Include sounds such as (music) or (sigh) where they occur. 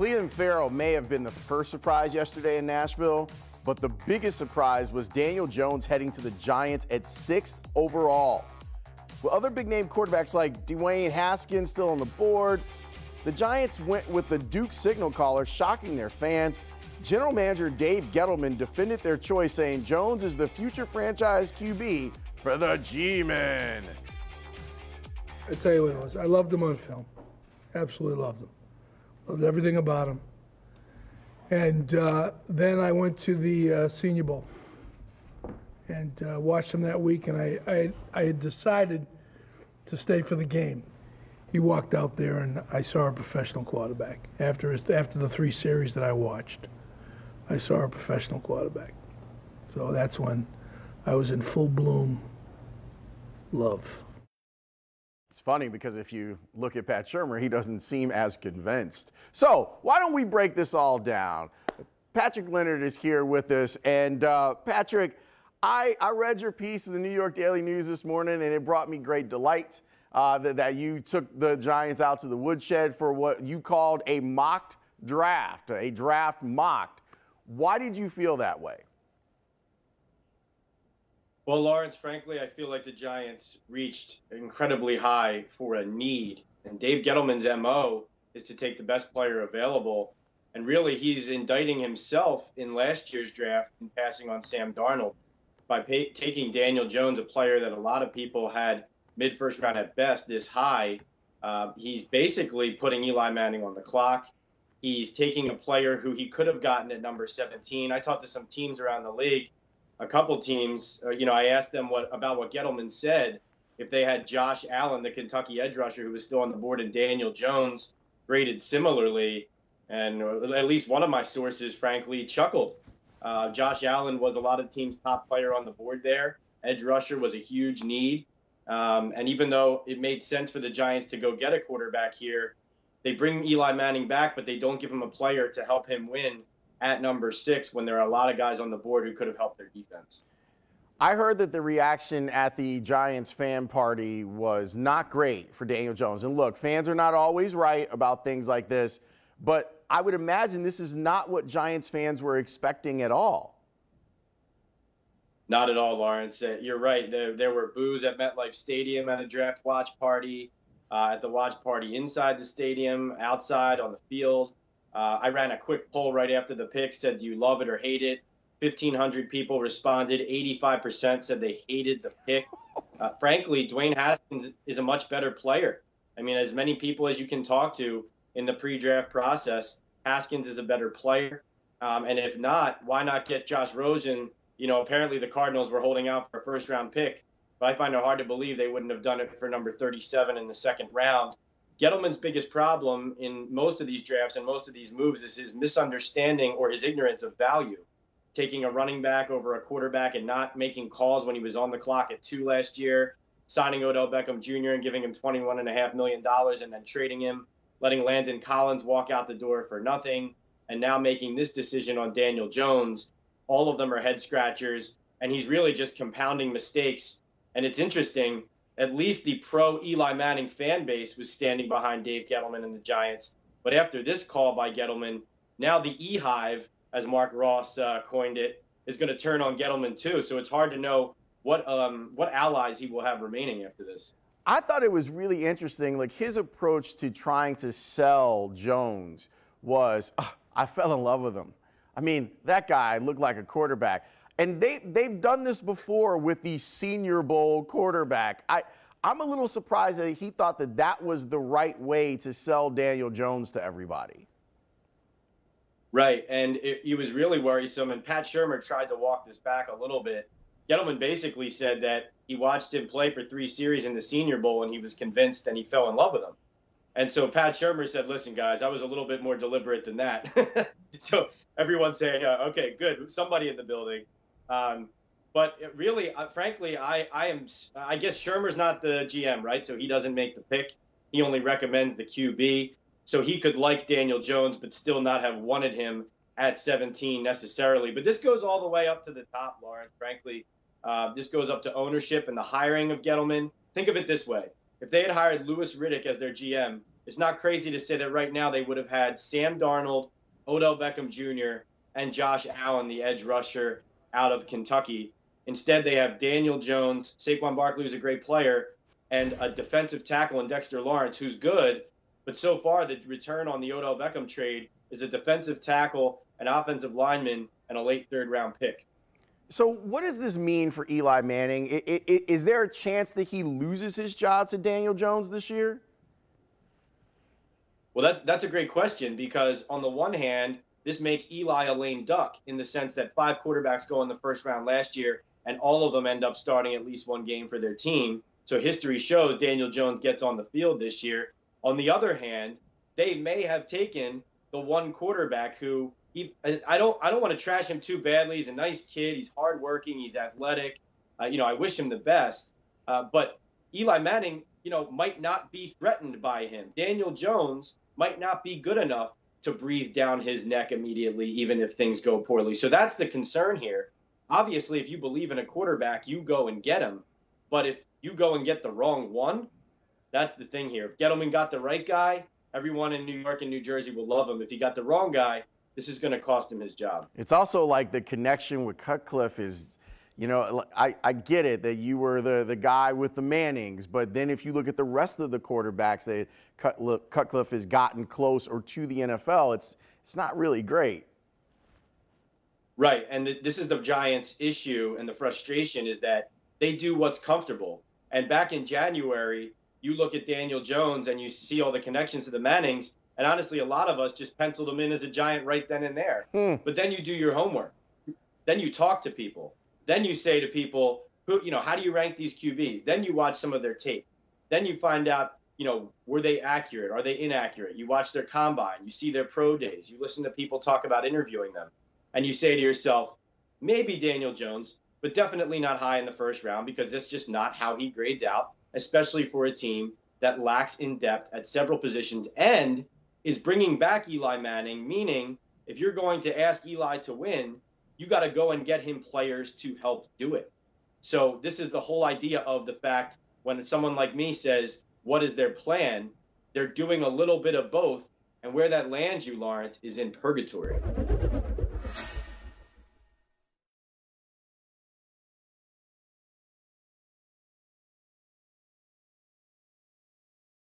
Clelin Ferrell may have been the first surprise yesterday in Nashville, but the biggest surprise was Daniel Jones heading to the Giants at sixth overall. With other big name quarterbacks like Dwayne Haskins still on the board, the Giants went with the Duke signal caller, shocking their fans. General Manager Dave Gettleman defended their choice, saying Jones is the future franchise QB for the G-Men. I tell you what it was. I loved him on film. Absolutely loved him. Loved everything about him. And uh, then I went to the uh, Senior Bowl and uh, watched him that week. And I, I, I had decided to stay for the game. He walked out there, and I saw a professional quarterback. After his, after the three series that I watched, I saw a professional quarterback. So that's when I was in full bloom love. It's funny because if you look at Pat Shurmur, he doesn't seem as convinced. So why don't we break this all down? Patrick Leonard is here with us. And uh, Patrick, I, I read your piece in the New York Daily News this morning, and it brought me great delight uh, that, that you took the Giants out to the woodshed for what you called a mocked draft, a draft mocked. Why did you feel that way? Well, Lawrence, frankly, I feel like the Giants reached incredibly high for a need. And Dave Gettleman's MO is to take the best player available. And really, he's indicting himself in last year's draft and passing on Sam Darnold by pay- taking Daniel Jones, a player that a lot of people had mid first round at best, this high. Uh, he's basically putting Eli Manning on the clock. He's taking a player who he could have gotten at number 17. I talked to some teams around the league a couple teams, uh, you know, I asked them what about what Gettleman said. If they had Josh Allen, the Kentucky edge rusher, who was still on the board, and Daniel Jones graded similarly, and at least one of my sources, frankly, chuckled. Uh, Josh Allen was a lot of teams' top player on the board there. Edge rusher was a huge need. Um, and even though it made sense for the Giants to go get a quarterback here, they bring Eli Manning back, but they don't give him a player to help him win at number six when there are a lot of guys on the board who could have helped their defense. I heard that the reaction at the Giants fan party was not great for Daniel Jones. And look, fans are not always right about things like this, but I would imagine this is not what Giants fans were expecting at all. Not at all, Lawrence. Uh, you're right. There, there, were boos at MetLife Stadium at a draft watch party, uh, at the watch party inside the stadium, outside on the field. Uh, I ran a quick poll right after the pick, said, Do you love it or hate it? 1,500 people responded. 85% said they hated the pick. Uh, frankly, Dwayne Haskins is a much better player. I mean, as many people as you can talk to in the pre draft process, Haskins is a better player. Um, and if not, why not get Josh Rosen? You know, apparently the Cardinals were holding out for a first round pick, but I find it hard to believe they wouldn't have done it for number 37 in the second round. Gettleman's biggest problem in most of these drafts and most of these moves is his misunderstanding or his ignorance of value. Taking a running back over a quarterback and not making calls when he was on the clock at two last year, signing Odell Beckham Jr. and giving him $21.5 million and then trading him, letting Landon Collins walk out the door for nothing, and now making this decision on Daniel Jones. All of them are head scratchers, and he's really just compounding mistakes. And it's interesting at least the pro Eli Manning fan base was standing behind Dave Gettleman and the Giants. But after this call by Gettleman, now the E Hive, as Mark Ross uh, coined it, is going to turn on Gettleman too. So it's hard to know what um, what allies he will have remaining after this. I thought it was really interesting. Like his approach to trying to sell Jones was, oh, I fell in love with him. I mean, that guy looked like a quarterback. And they, they've done this before with the Senior Bowl quarterback. I, I'm a little surprised that he thought that that was the right way to sell Daniel Jones to everybody. Right. And it, he was really worrisome. And Pat Shurmur tried to walk this back a little bit. Gettleman basically said that he watched him play for three series in the Senior Bowl and he was convinced and he fell in love with him. And so Pat Shurmur said, listen, guys, I was a little bit more deliberate than that. (laughs) so everyone's saying, uh, okay, good. Somebody in the building um, but really, uh, frankly, I, I am I guess Shurmur's not the GM, right? So he doesn't make the pick. He only recommends the QB. So he could like Daniel Jones, but still not have wanted him at 17 necessarily. But this goes all the way up to the top, Lawrence. Frankly, uh, this goes up to ownership and the hiring of Gettleman. Think of it this way: if they had hired Louis Riddick as their GM, it's not crazy to say that right now they would have had Sam Darnold, Odell Beckham Jr., and Josh Allen, the edge rusher out of Kentucky. Instead, they have Daniel Jones, Saquon Barkley, who's a great player, and a defensive tackle in Dexter Lawrence, who's good. But so far, the return on the Odell Beckham trade is a defensive tackle, an offensive lineman, and a late third round pick. So, what does this mean for Eli Manning? Is there a chance that he loses his job to Daniel Jones this year? Well, that's that's a great question because on the one hand, this makes Eli a lame duck in the sense that five quarterbacks go in the first round last year, and all of them end up starting at least one game for their team. So history shows Daniel Jones gets on the field this year. On the other hand, they may have taken the one quarterback who I don't I don't want to trash him too badly. He's a nice kid. He's hardworking. He's athletic. Uh, you know, I wish him the best. Uh, but Eli Manning, you know, might not be threatened by him. Daniel Jones might not be good enough to breathe down his neck immediately, even if things go poorly. So that's the concern here. Obviously, if you believe in a quarterback, you go and get him. But if you go and get the wrong one, that's the thing here. If Gettleman got the right guy, everyone in New York and New Jersey will love him. If he got the wrong guy, this is going to cost him his job. It's also like the connection with Cutcliffe is, you know, I, I get it that you were the, the guy with the Mannings, but then if you look at the rest of the quarterbacks that Cutcliffe has gotten close or to the NFL, it's it's not really great. Right, and this is the Giants' issue and the frustration is that they do what's comfortable. And back in January, you look at Daniel Jones and you see all the connections to the Mannings, and honestly, a lot of us just penciled him in as a giant right then and there. Hmm. But then you do your homework. Then you talk to people. Then you say to people, who, you know, how do you rank these QBs? Then you watch some of their tape. Then you find out, you know, were they accurate? Are they inaccurate? You watch their combine. You see their pro days. You listen to people talk about interviewing them. And you say to yourself, maybe Daniel Jones, but definitely not high in the first round because that's just not how he grades out, especially for a team that lacks in depth at several positions and is bringing back Eli Manning, meaning if you're going to ask Eli to win, you got to go and get him players to help do it. So this is the whole idea of the fact when someone like me says, "What is their plan?" They're doing a little bit of both, and where that lands you, Lawrence, is in purgatory.